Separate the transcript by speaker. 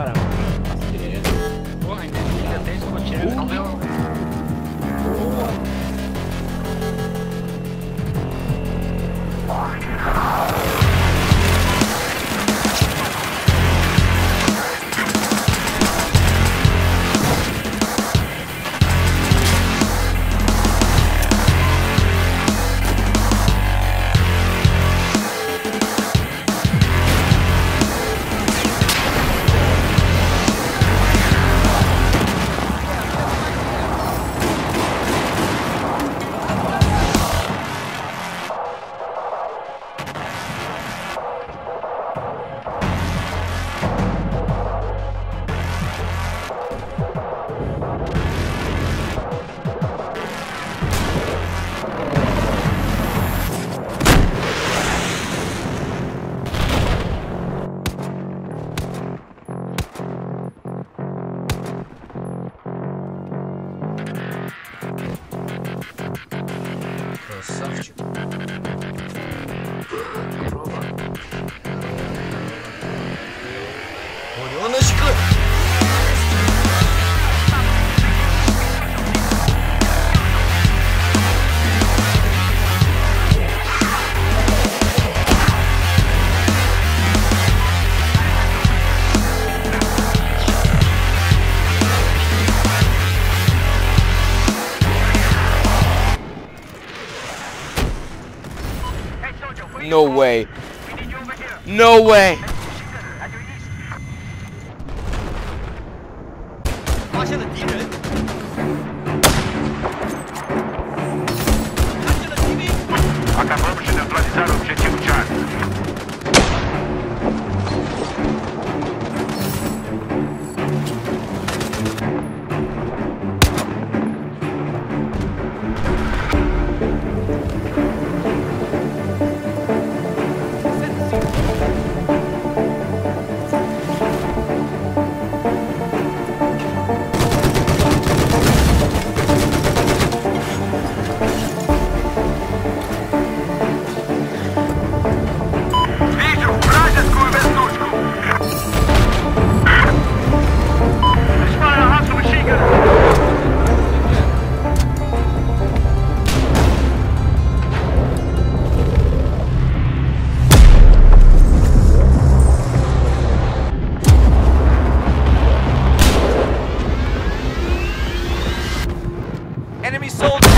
Speaker 1: parar.
Speaker 2: Porra, entendi.
Speaker 1: Até
Speaker 2: escotilha. Não meu.
Speaker 3: No way. No way. Enemy soldier!